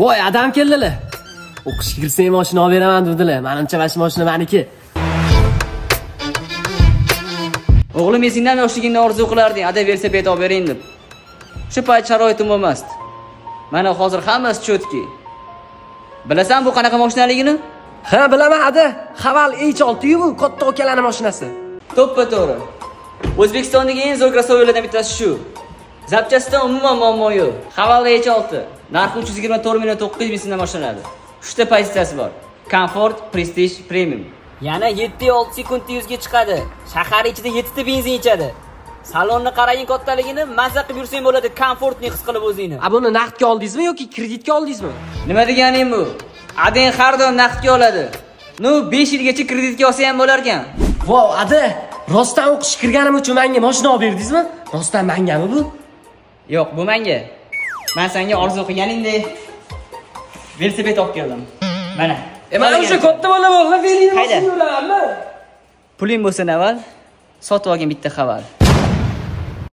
voy adam keldilar. O'qishga kirsang moshina olib beraman dedilar. Manimcha mana shu moshina maniki. O'g'lim esingdan yoshligingda orzu qilarding. Ada velosiped olib bering deb. Shu payt sharoitim bo'lmasdi. Mana hozir hammasi cho'tki. Bilasan bu qanaqa mashinaligini ha bilaman ada. Haval h oltiyu bu katta ukalani mashinasi. To'ppa to'g'ri. O'zbekistondagi eng zo'r krossovkalardan bittasi shu zapchastdan umuman muammo yo'q. Haval h olti. Narxi uch yuz yigirma to'rt million to'qqiz yuz ming so'mdan boshlanadi. Uchta pozitsiyasi bor. Komfort prestij premium. Yana yetti olti sekundda yuzga chiqadi. Shahar ichida yettita benzin ichadi. Salonni qarang kattaligini mazza qilib yursang bo'ladi. Komfortni his qilib o'zingni. A buni naqdga oldingizmi yoki kreditga oldingizmi? Nima deganing bu? Adang har doim naqdga oladi. Ну besh yilgacha kreditga olsa ham bo'larkan vo ada rostdan o'qishga kirganim uchun menga moshina olib berdingizmi? Rostdan mangami bu yo'q bu menga. Man senga orzu qilganingdek velosiped olib keldim. Mana. E mana o'sha katta bola bor velini Hayda. puling bo'lsin avval sotib olgin bitta xabar